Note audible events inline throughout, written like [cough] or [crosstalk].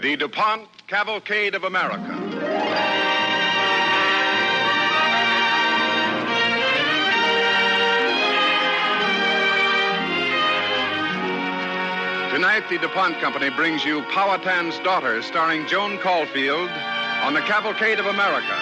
The DuPont Cavalcade of America. Tonight, the DuPont Company brings you Powhatan's Daughter, starring Joan Caulfield on the Cavalcade of America.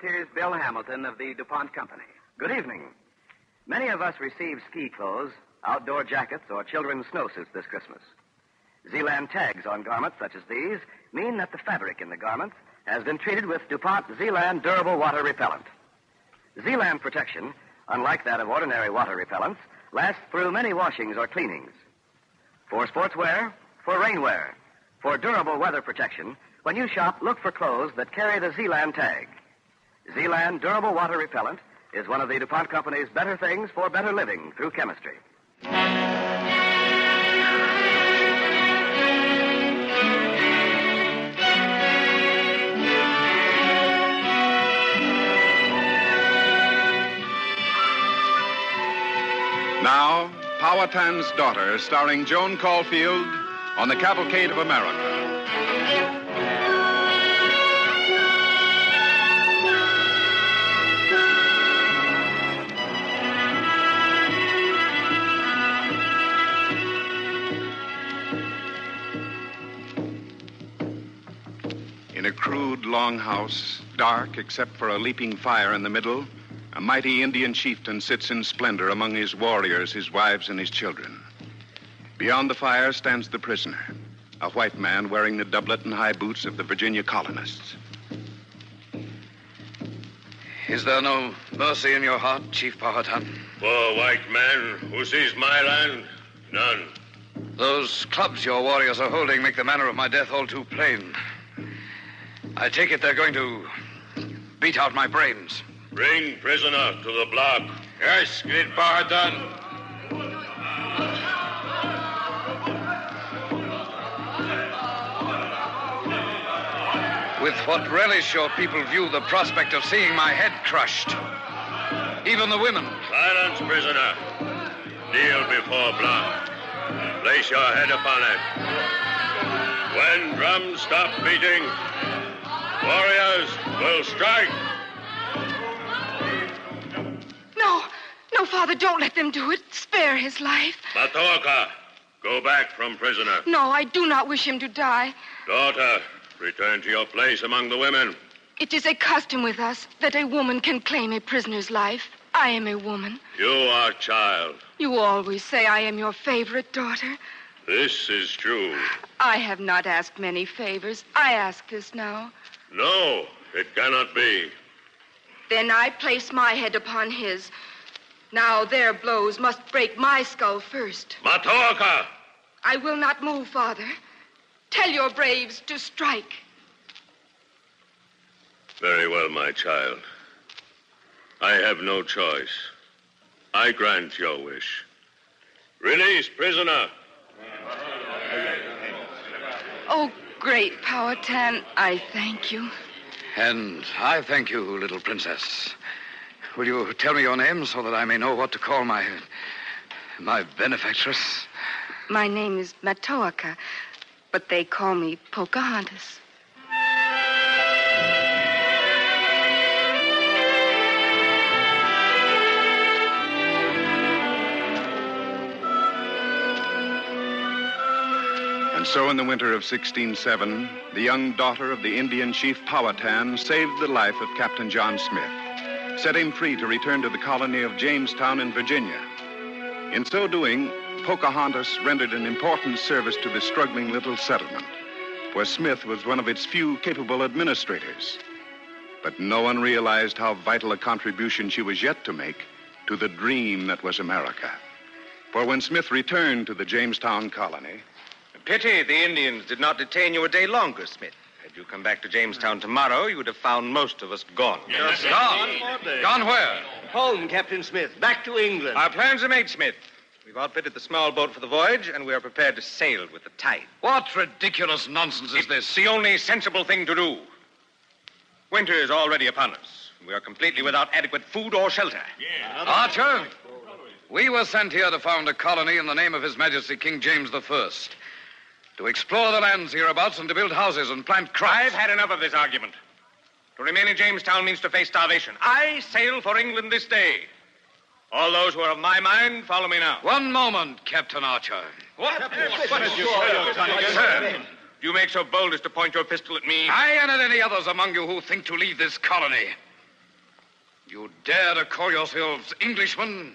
Here's Bill Hamilton of the DuPont Company. Good evening. Many of us receive ski clothes, outdoor jackets, or children's snowsuits this Christmas. Zelan tags on garments such as these mean that the fabric in the garments has been treated with DuPont Zelan Durable Water Repellent. Zelan protection, unlike that of ordinary water repellents, lasts through many washings or cleanings. For sportswear, for rainwear, for durable weather protection, when you shop, look for clothes that carry the Zelan tag. Zelan Durable Water Repellent is one of the DuPont Company's better things for better living through chemistry. Now, Powhatan's Daughter, starring Joan Caulfield on the Cavalcade of America. In a crude longhouse, dark except for a leaping fire in the middle, a mighty Indian chieftain sits in splendor among his warriors, his wives, and his children. Beyond the fire stands the prisoner, a white man wearing the doublet and high boots of the Virginia colonists. Is there no mercy in your heart, Chief Powhatan? For white man who sees my land, none. Those clubs your warriors are holding make the manner of my death all too plain. I take it they're going to beat out my brains. Bring prisoner to the block. Yes, great Powhatan. With what relish your people view the prospect of seeing my head crushed. Even the women. Silence, prisoner. Kneel before block. Place your head upon it. When drums stop beating, will strike. No, no, Father, don't let them do it. Spare his life. Matoaka, go back from prisoner. No, I do not wish him to die. Daughter, return to your place among the women. It is a custom with us that a woman can claim a prisoner's life. I am a woman. You are child. You always say I am your favorite daughter. This is true. I have not asked many favors. I ask this now. No, it cannot be. Then I place my head upon his. Now their blows must break my skull first. Matoaka! I will not move, Father. Tell your braves to strike. Very well, my child. I have no choice. I grant your wish. Release prisoner. Oh, great Powhatan, I thank you. And I thank you, little princess. Will you tell me your name so that I may know what to call my. my benefactress? My name is Matoaka, but they call me Pocahontas. And so, in the winter of 1607, the young daughter of the Indian chief Powhatan saved the life of Captain John Smith, set him free to return to the colony of Jamestown in Virginia. In so doing, Pocahontas rendered an important service to the struggling little settlement, where Smith was one of its few capable administrators. But no one realized how vital a contribution she was yet to make to the dream that was America. For when Smith returned to the Jamestown colony, Pity the Indians did not detain you a day longer, Smith. Had you come back to Jamestown tomorrow, you would have found most of us gone. Yes, Gone? Gone where? Home, Captain Smith. Back to England. Our plans are made, Smith. We've outfitted the small boat for the voyage, and we are prepared to sail with the tide. What ridiculous nonsense is this? It's the only sensible thing to do. Winter is already upon us. We are completely without adequate food or shelter. Archer, we were sent here to found a colony in the name of His Majesty King James I. To explore the lands hereabouts and to build houses and plant crops. I've had enough of this argument. To remain in Jamestown means to face starvation. I sail for England this day. All those who are of my mind, follow me now. One moment, Captain Archer. What? What is you Sir, do you make so bold as to point your pistol at me? I and any others among you who think to leave this colony. You dare to call yourselves Englishmen?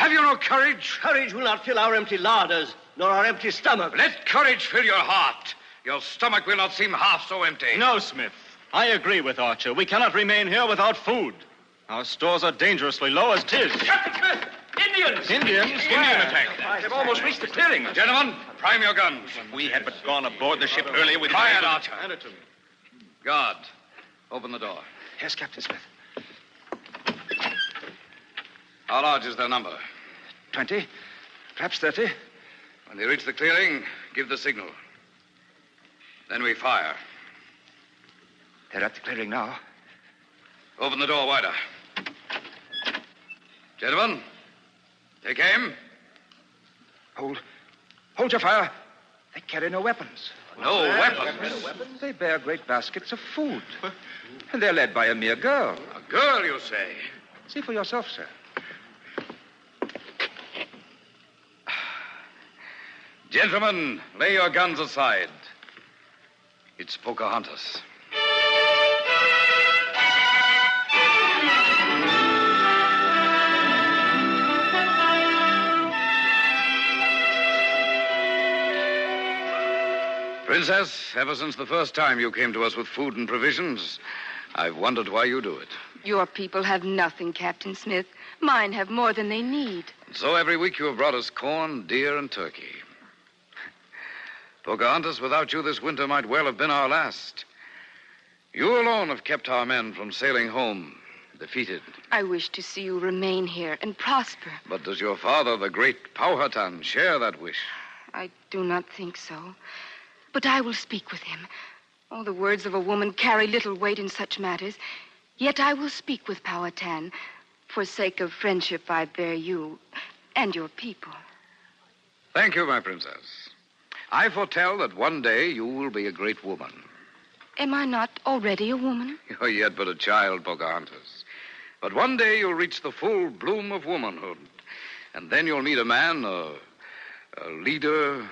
Have you no courage? Courage will not fill our empty larders, nor our empty stomachs. Let courage fill your heart. Your stomach will not seem half so empty. No, Smith. I agree with Archer. We cannot remain here without food. Our stores are dangerously low as tis. Captain Smith! Indians! Indians? Indian attack. They've almost reached the clearing. Gentlemen, prime your guns. We had but gone aboard the ship earlier with... Quiet, Archer. Hand it to me. Guard, open the door. Yes, Captain Smith. How large is their number? Twenty, perhaps thirty. When they reach the clearing, give the signal. Then we fire. They're at the clearing now. Open the door wider. Gentlemen, take aim. Hold. Hold your fire. They carry no weapons. No weapons. They bear great baskets of food. And they're led by a mere girl. A girl, you say? See for yourself, sir. Gentlemen, lay your guns aside. It's Pocahontas. Princess, ever since the first time you came to us with food and provisions, I've wondered why you do it. Your people have nothing, Captain Smith. Mine have more than they need. And so every week you have brought us corn, deer, and turkey. Pocahontas, without you, this winter might well have been our last. You alone have kept our men from sailing home, defeated. I wish to see you remain here and prosper. But does your father, the great Powhatan, share that wish? I do not think so. But I will speak with him. Oh, the words of a woman carry little weight in such matters. Yet I will speak with Powhatan. For sake of friendship, I bear you and your people. Thank you, my princess. I foretell that one day you will be a great woman. Am I not already a woman? [laughs] You're yet but a child, Pocahontas. But one day you'll reach the full bloom of womanhood. And then you'll meet a man, a, a leader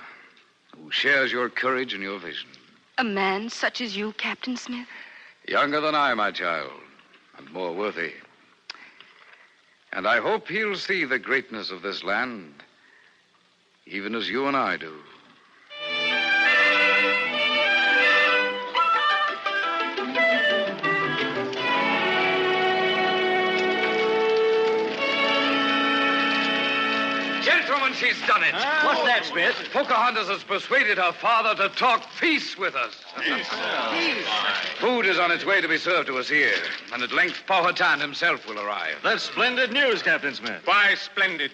who shares your courage and your vision. A man such as you, Captain Smith? Younger than I, my child, and more worthy. And I hope he'll see the greatness of this land, even as you and I do. She's done it. What's that, Smith? Pocahontas has persuaded her father to talk peace with us. Peace. Food is on its way to be served to us here, and at length Powhatan himself will arrive. That's splendid news, Captain Smith. Why splendid?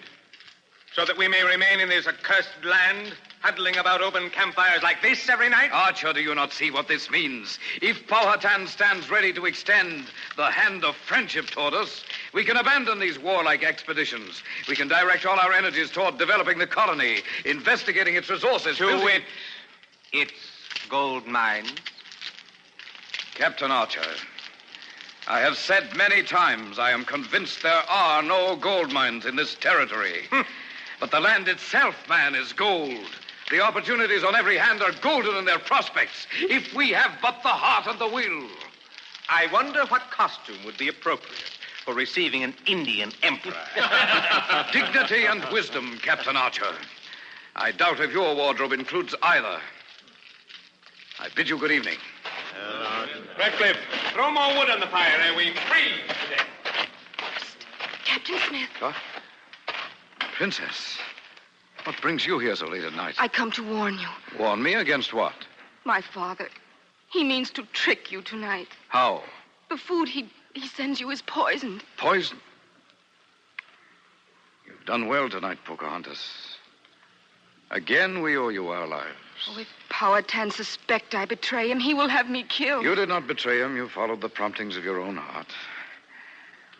So that we may remain in this accursed land, huddling about open campfires like this every night? Archer, do you not see what this means? If Powhatan stands ready to extend the hand of friendship toward us, we can abandon these warlike expeditions. We can direct all our energies toward developing the colony, investigating its resources. To building- wit, its gold mines. Captain Archer, I have said many times I am convinced there are no gold mines in this territory. Hmm. but the land itself, man, is gold. The opportunities on every hand are golden in their prospects, if we have but the heart and the will. I wonder what costume would be appropriate for receiving an Indian emperor. [laughs] Dignity and wisdom, Captain Archer. I doubt if your wardrobe includes either. I bid you good evening. Uh, Ratcliffe, throw more wood on the fire, and we freeze. Today. Captain Smith, What? Princess, what brings you here so late at night? I come to warn you. Warn me against what? My father, he means to trick you tonight. How? The food he, he sends you is poisoned. Poison? You've done well tonight, Pocahontas. Again, we owe you our lives. Oh, if Powhatan suspect I betray him, he will have me killed. You did not betray him. You followed the promptings of your own heart.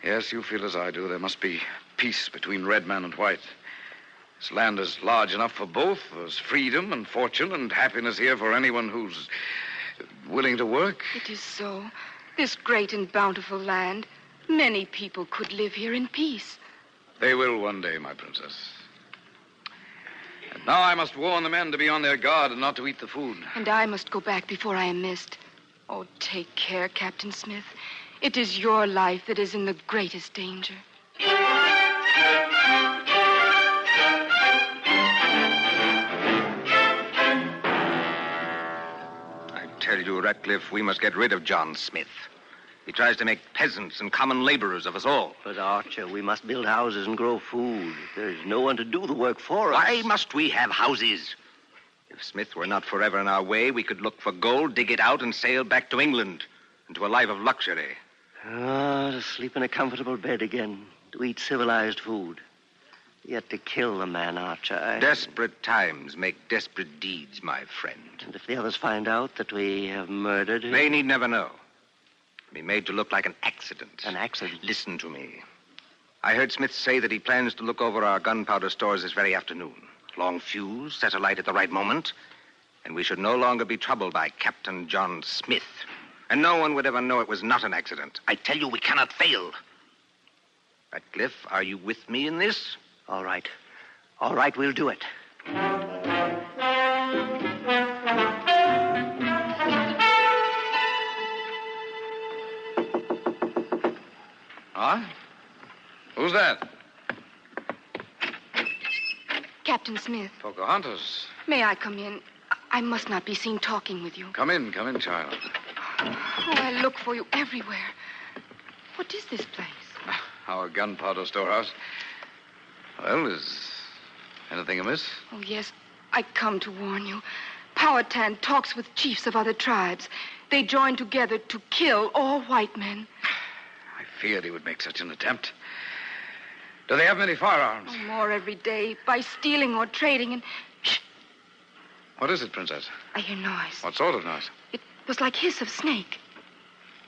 Yes, you feel as I do. There must be peace between red man and white. This land is large enough for both. There's freedom and fortune and happiness here for anyone who's willing to work. It is so. This great and bountiful land, many people could live here in peace. They will one day, my princess. And now I must warn the men to be on their guard and not to eat the food. And I must go back before I am missed. Oh, take care, Captain Smith. It is your life that is in the greatest danger. Tell you, Ratcliffe, we must get rid of John Smith. He tries to make peasants and common laborers of us all. But, Archer, we must build houses and grow food. There's no one to do the work for us. Why must we have houses? If Smith were not forever in our way, we could look for gold, dig it out, and sail back to England into a life of luxury. Ah, to sleep in a comfortable bed again, to eat civilized food. Yet to kill the man, Archer. I... Desperate times make desperate deeds, my friend. And if the others find out that we have murdered him. They need never know. Be made to look like an accident. An accident? Listen to me. I heard Smith say that he plans to look over our gunpowder stores this very afternoon. Long fuse, set alight at the right moment, and we should no longer be troubled by Captain John Smith. And no one would ever know it was not an accident. I tell you, we cannot fail. Ratcliffe, are you with me in this? All right. All right, we'll do it. Huh? Who's that? Captain Smith, Pocahontas. may I come in? I must not be seen talking with you. Come in, come in, child. Oh, I look for you everywhere. What is this place? Our gunpowder storehouse. Well, is anything amiss? Oh, yes. I come to warn you. Powhatan talks with chiefs of other tribes. They join together to kill all white men. [sighs] I feared he would make such an attempt. Do they have many firearms? Oh, more every day by stealing or trading. And shh, What is it, Princess? I hear noise. What sort of noise? It was like hiss of snake.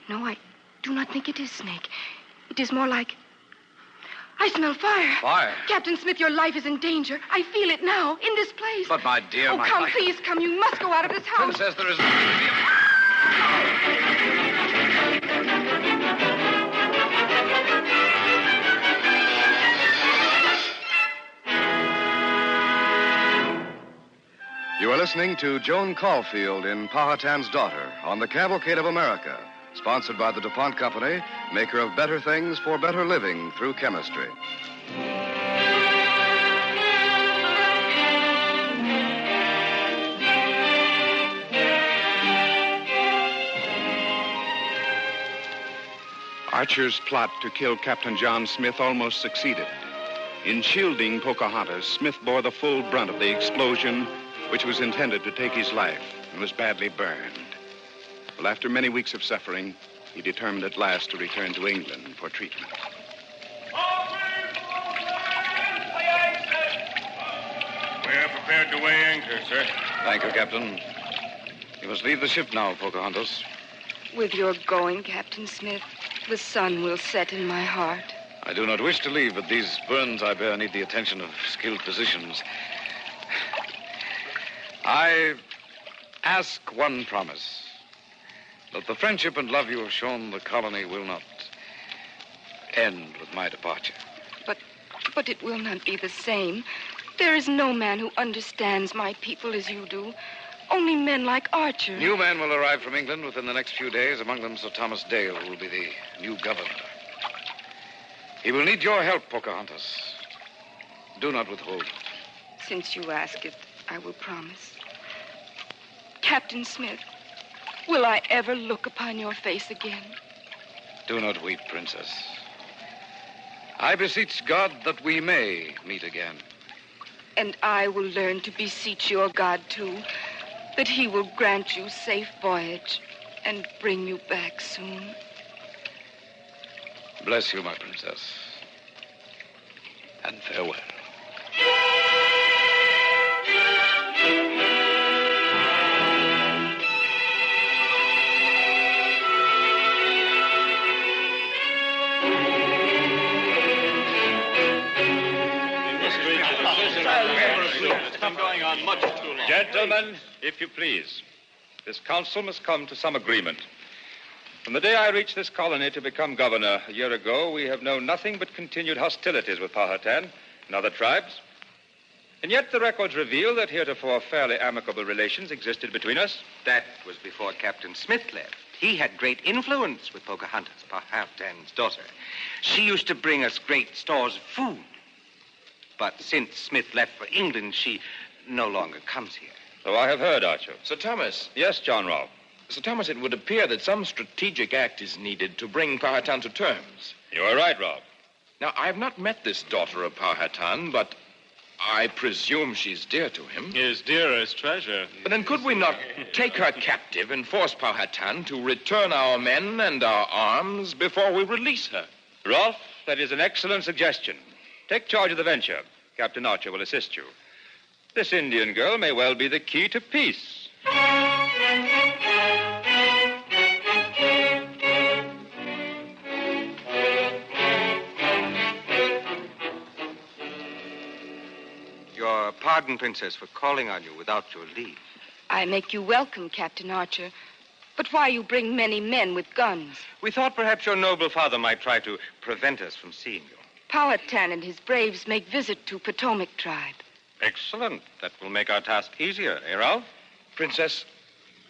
No, I do not think it is snake. It is more like. I smell fire. Fire? Captain Smith, your life is in danger. I feel it now, in this place. But, my dear, oh, my come, life- please, come. You must go out of this house. Princess, there is nothing to be. You are listening to Joan Caulfield in Powhatan's Daughter on the Cavalcade of America, sponsored by the DuPont Company, maker of better things for better living through chemistry. Archer's plot to kill Captain John Smith almost succeeded. In shielding Pocahontas, Smith bore the full brunt of the explosion, which was intended to take his life and was badly burned. Well, after many weeks of suffering, he determined at last to return to England for treatment. We're prepared to weigh anchor, sir. Thank you, Captain. You must leave the ship now, Pocahontas. With your going, Captain Smith, the sun will set in my heart. I do not wish to leave, but these burns I bear need the attention of skilled physicians. I ask one promise that the friendship and love you have shown the colony will not end with my departure. But, but it will not be the same. There is no man who understands my people as you do. Only men like Archer. New men will arrive from England within the next few days, among them Sir Thomas Dale, who will be the new governor. He will need your help, Pocahontas. Do not withhold. Since you ask it, I will promise. Captain Smith, will I ever look upon your face again? Do not weep, Princess. I beseech God that we may meet again. And I will learn to beseech your God, too, that he will grant you safe voyage and bring you back soon. Bless you, my princess. And farewell. Gentlemen, if you please, this council must come to some agreement. From the day I reached this colony to become governor a year ago, we have known nothing but continued hostilities with Powhatan and other tribes. And yet the records reveal that heretofore fairly amicable relations existed between us. That was before Captain Smith left. He had great influence with Pocahontas, Powhatan's daughter. She used to bring us great stores of food. But since Smith left for England, she no longer comes here. So I have heard, Archer. Sir Thomas. Yes, John Rolfe. Sir Thomas, it would appear that some strategic act is needed to bring Powhatan to terms. You are right, Rolfe. Now, I have not met this daughter of Powhatan, but I presume she's dear to him. His dearest treasure. But then could we not take her captive and force Powhatan to return our men and our arms before we release her? Rolfe, that is an excellent suggestion. Take charge of the venture. Captain Archer will assist you. This Indian girl may well be the key to peace. Your pardon, Princess, for calling on you without your leave. I make you welcome, Captain Archer. But why you bring many men with guns? We thought perhaps your noble father might try to prevent us from seeing you. Powhatan and his braves make visit to Potomac tribe. Excellent. That will make our task easier, eh, Rolfe? Princess,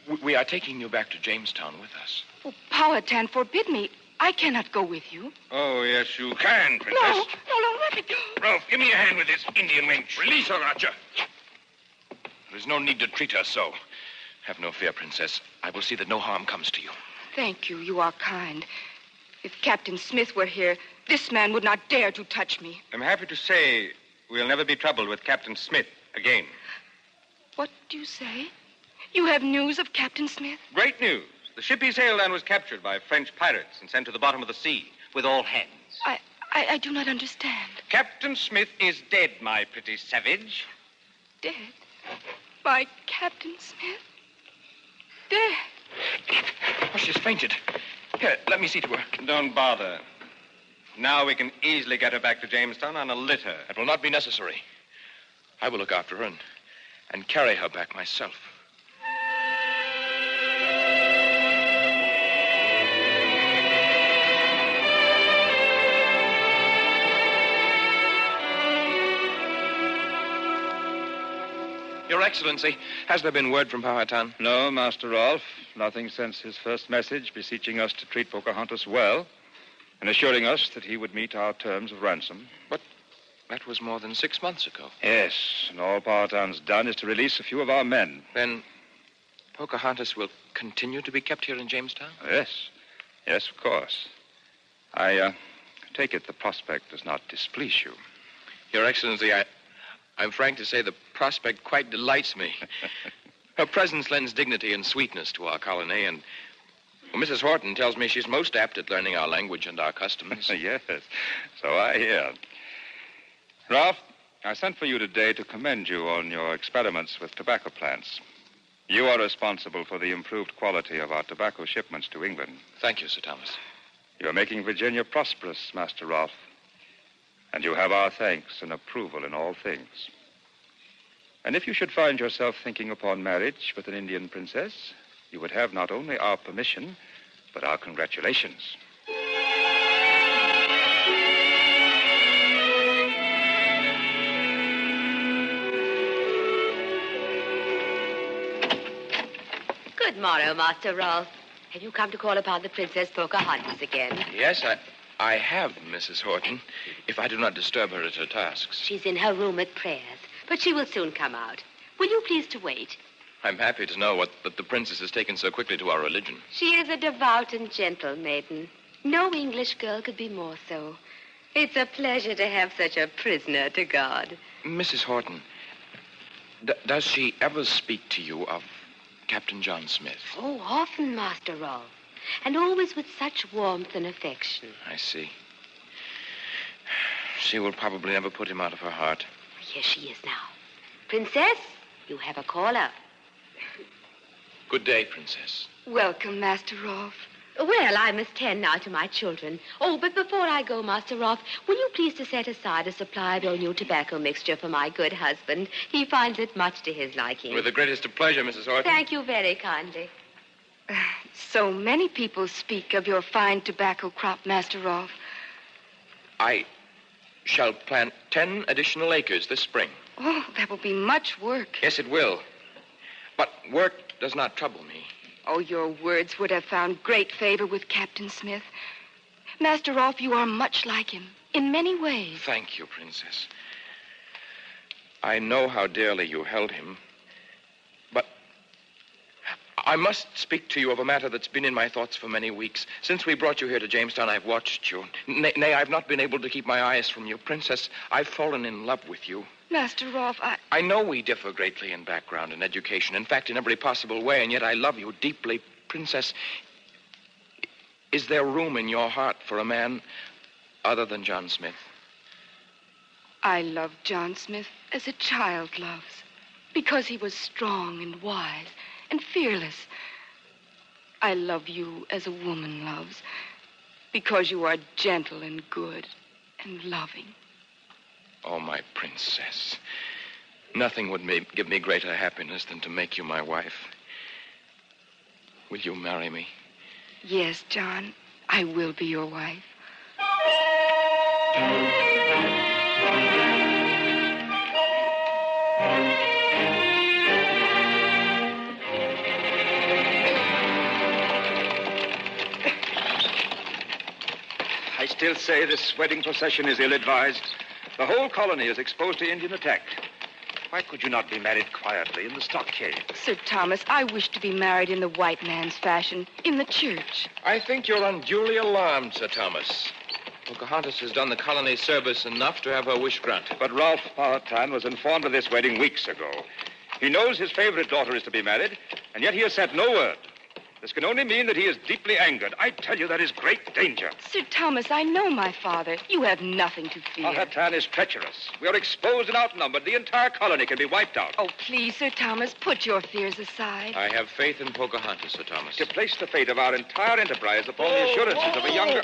w- we are taking you back to Jamestown with us. Oh, Powhatan forbid me. I cannot go with you. Oh, yes, you can, Princess. No, no, no, let me go. Rolfe, give me a hand with this Indian wench. Release her, Archer. There's no need to treat her so. Have no fear, Princess. I will see that no harm comes to you. Thank you. You are kind. If Captain Smith were here, this man would not dare to touch me. I'm happy to say we'll never be troubled with Captain Smith again. What do you say? You have news of Captain Smith? Great news. The ship he sailed on was captured by French pirates and sent to the bottom of the sea with all hands. I, I, I do not understand. Captain Smith is dead, my pretty savage. Dead? By Captain Smith? Dead? Oh, she's fainted. Here, let me see to her. Don't bother. Now we can easily get her back to Jamestown on a litter. It will not be necessary. I will look after her and, and carry her back myself. Your Excellency, has there been word from Powhatan? No, Master Rolfe. Nothing since his first message beseeching us to treat Pocahontas well and assuring us that he would meet our terms of ransom. But that was more than six months ago. Yes, and all Powhatan's done is to release a few of our men. Then Pocahontas will continue to be kept here in Jamestown? Yes, yes, of course. I uh, take it the prospect does not displease you. Your Excellency, I, I'm frank to say the prospect quite delights me. [laughs] Her presence lends dignity and sweetness to our colony, and well, Mrs. Horton tells me she's most apt at learning our language and our customs. [laughs] yes, so I hear. Rolfe, I sent for you today to commend you on your experiments with tobacco plants. You are responsible for the improved quality of our tobacco shipments to England. Thank you, Sir Thomas. You're making Virginia prosperous, Master Rolfe. And you have our thanks and approval in all things. And if you should find yourself thinking upon marriage with an Indian princess, you would have not only our permission, but our congratulations. Good morrow, Master Rolfe. Have you come to call upon the Princess Pocahontas again? Yes, I, I have, Mrs. Horton, if I do not disturb her at her tasks. She's in her room at prayers, but she will soon come out. Will you please to wait? I'm happy to know what, that the princess has taken so quickly to our religion. She is a devout and gentle maiden. No English girl could be more so. It's a pleasure to have such a prisoner to God. Mrs. Horton, d- does she ever speak to you of Captain John Smith? Oh, often, Master Rolfe. And always with such warmth and affection. I see. She will probably never put him out of her heart. Here she is now. Princess, you have a caller. Good day, Princess. Welcome, Master Rolfe. Well, I must tend now to my children. Oh, but before I go, Master Rolfe, will you please to set aside a supply of your new tobacco mixture for my good husband? He finds it much to his liking. With the greatest of pleasure, Mrs. Horton. Thank you very kindly. Uh, so many people speak of your fine tobacco crop, Master Rolfe. I shall plant ten additional acres this spring. Oh, that will be much work. Yes, it will. But work does not trouble me. Oh, your words would have found great favor with Captain Smith. Master Rolfe, you are much like him in many ways. Thank you, Princess. I know how dearly you held him. But I must speak to you of a matter that's been in my thoughts for many weeks. Since we brought you here to Jamestown, I've watched you. Nay, nay, I've not been able to keep my eyes from you. Princess, I've fallen in love with you. Master Rolfe, I. I know we differ greatly in background and education. In fact, in every possible way, and yet I love you deeply. Princess, is there room in your heart for a man other than John Smith? I loved John Smith as a child loves, because he was strong and wise and fearless. I love you as a woman loves, because you are gentle and good and loving. Oh, my princess. Nothing would ma- give me greater happiness than to make you my wife. Will you marry me? Yes, John, I will be your wife. I still say this wedding procession is ill advised. The whole colony is exposed to Indian attack. Why could you not be married quietly in the stockade? Sir Thomas, I wish to be married in the white man's fashion, in the church. I think you're unduly alarmed, Sir Thomas. Pocahontas has done the colony service enough to have her wish granted. But Rolfe Powhatan was informed of this wedding weeks ago. He knows his favorite daughter is to be married, and yet he has sent no word. This can only mean that he is deeply angered. I tell you, that is great danger. Sir Thomas, I know my father. You have nothing to fear. Powhatan is treacherous. We are exposed and outnumbered. The entire colony can be wiped out. Oh, please, Sir Thomas, put your fears aside. I have faith in Pocahontas, Sir Thomas. To place the fate of our entire enterprise upon the assurances of a younger.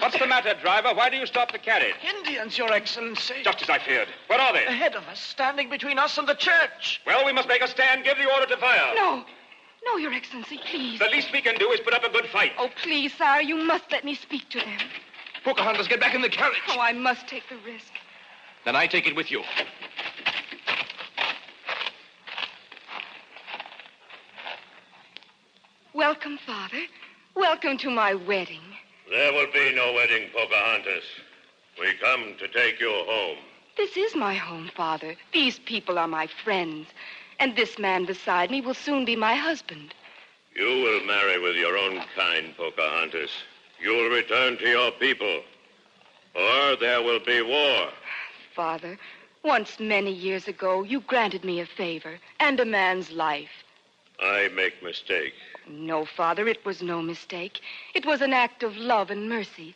What's the matter, driver? Why do you stop the carriage? Indians, Your Excellency. Just as I feared. Where are they? Ahead of us, standing between us and the church. Well, we must make a stand. Give the order to fire. No. No, Your Excellency, please. The least we can do is put up a good fight. Oh, please, sire, you must let me speak to them. Pocahontas, get back in the carriage. Oh, I must take the risk. Then I take it with you. Welcome, Father. Welcome to my wedding. There will be no wedding, Pocahontas. We come to take you home. This is my home, Father. These people are my friends. And this man beside me will soon be my husband. You will marry with your own kind, Pocahontas. You will return to your people. Or there will be war. Father, once many years ago, you granted me a favor and a man's life. I make mistake. No, Father, it was no mistake. It was an act of love and mercy.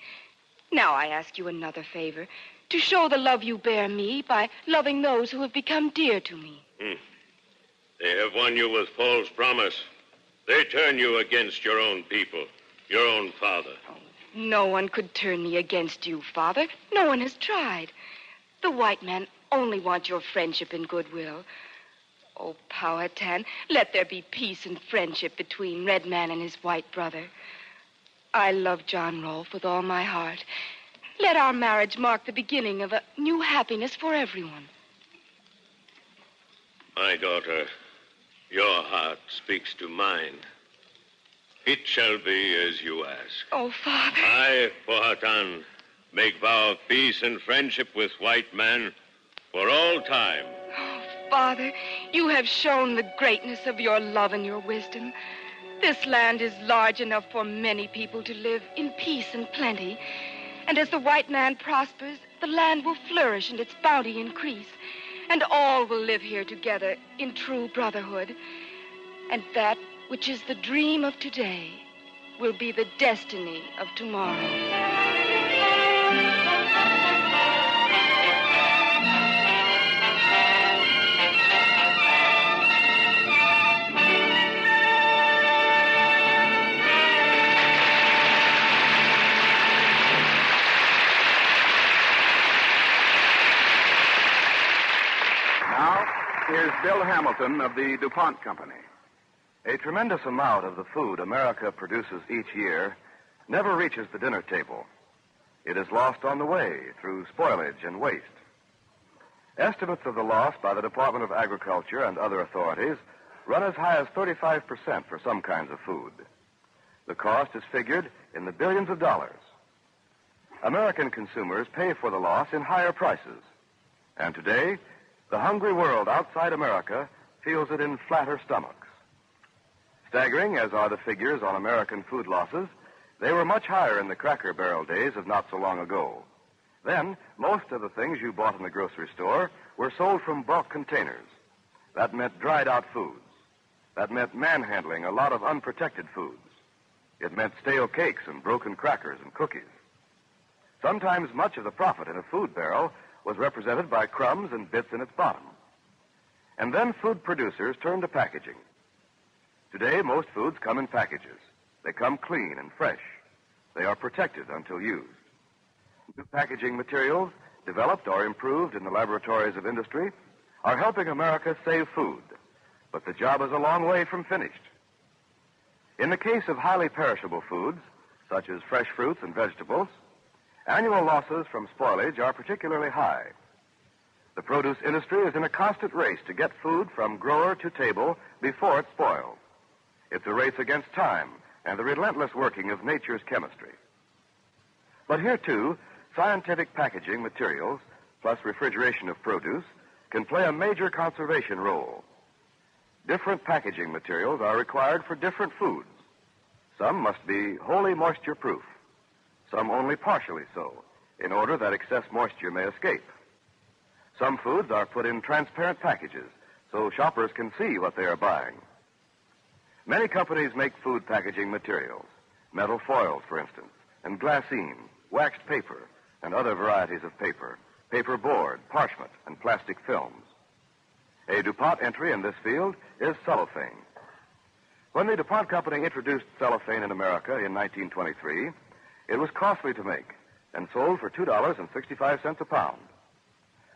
Now I ask you another favor to show the love you bear me by loving those who have become dear to me. Hmm. They have won you with false promise. They turn you against your own people, your own father. No one could turn me against you, Father. No one has tried. The white men only want your friendship and goodwill. Oh, Powhatan, let there be peace and friendship between Red Man and his white brother. I love John Rolfe with all my heart. Let our marriage mark the beginning of a new happiness for everyone. My daughter, your heart speaks to mine. It shall be as you ask. Oh, Father. I, Powhatan, make vow of peace and friendship with white man for all time. Oh, Father, you have shown the greatness of your love and your wisdom. This land is large enough for many people to live in peace and plenty. And as the white man prospers, the land will flourish and its bounty increase. And all will live here together in true brotherhood. And that which is the dream of today will be the destiny of tomorrow. Bill Hamilton of the DuPont Company. A tremendous amount of the food America produces each year never reaches the dinner table. It is lost on the way through spoilage and waste. Estimates of the loss by the Department of Agriculture and other authorities run as high as 35% for some kinds of food. The cost is figured in the billions of dollars. American consumers pay for the loss in higher prices. And today, the hungry world outside America feels it in flatter stomachs. Staggering as are the figures on American food losses, they were much higher in the cracker barrel days of not so long ago. Then, most of the things you bought in the grocery store were sold from bulk containers. That meant dried out foods. That meant manhandling a lot of unprotected foods. It meant stale cakes and broken crackers and cookies. Sometimes much of the profit in a food barrel was represented by crumbs and bits in its bottom. And then food producers turned to packaging. Today, most foods come in packages. They come clean and fresh. They are protected until used. New packaging materials, developed or improved in the laboratories of industry, are helping America save food. But the job is a long way from finished. In the case of highly perishable foods, such as fresh fruits and vegetables, annual losses from spoilage are particularly high. The produce industry is in a constant race to get food from grower to table before it spoils. It's a race against time and the relentless working of nature's chemistry. But here, too, scientific packaging materials, plus refrigeration of produce, can play a major conservation role. Different packaging materials are required for different foods. Some must be wholly moisture proof, some only partially so, in order that excess moisture may escape. Some foods are put in transparent packages so shoppers can see what they are buying. Many companies make food packaging materials, metal foils, for instance, and glassine, waxed paper, and other varieties of paper, paper board, parchment, and plastic films. A DuPont entry in this field is cellophane. When the DuPont Company introduced cellophane in America in 1923, it was costly to make and sold for $2.65 a pound.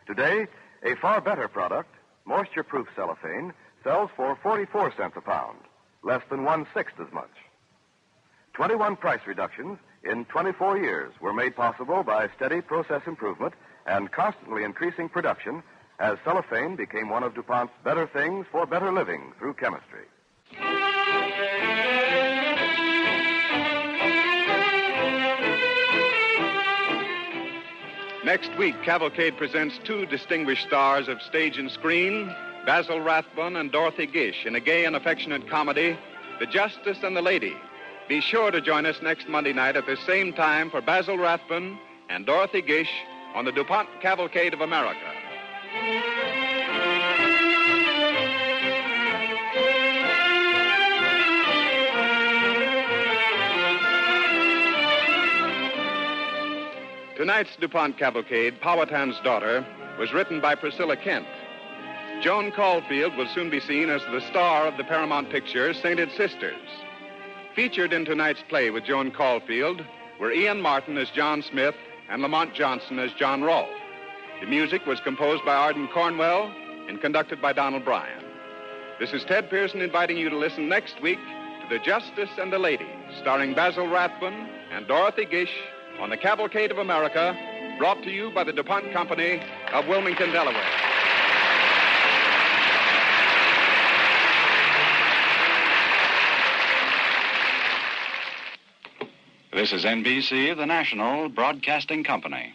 Today, a far better product, moisture-proof cellophane, sells for 44 cents a pound less than one sixth as much. 21 price reductions in 24 years were made possible by steady process improvement and constantly increasing production as cellophane became one of DuPont's better things for better living through chemistry. Next week, Cavalcade presents two distinguished stars of stage and screen Basil Rathbone and Dorothy Gish in a gay and affectionate comedy, The Justice and the Lady. Be sure to join us next Monday night at the same time for Basil Rathbone and Dorothy Gish on the DuPont Cavalcade of America. Tonight's DuPont Cavalcade, Powhatan's Daughter, was written by Priscilla Kent. Joan Caulfield will soon be seen as the star of the Paramount picture Sainted Sisters. Featured in tonight's play with Joan Caulfield were Ian Martin as John Smith and Lamont Johnson as John Rolfe. The music was composed by Ardon Cornwell and conducted by Donald Bryan. This is Ted Pearson inviting you to listen next week to The Justice and the Lady, starring Basil Rathbone and Dorothy Gish on the Cavalcade of America, brought to you by the DuPont Company of Wilmington, Delaware. This is NBC, the national broadcasting company.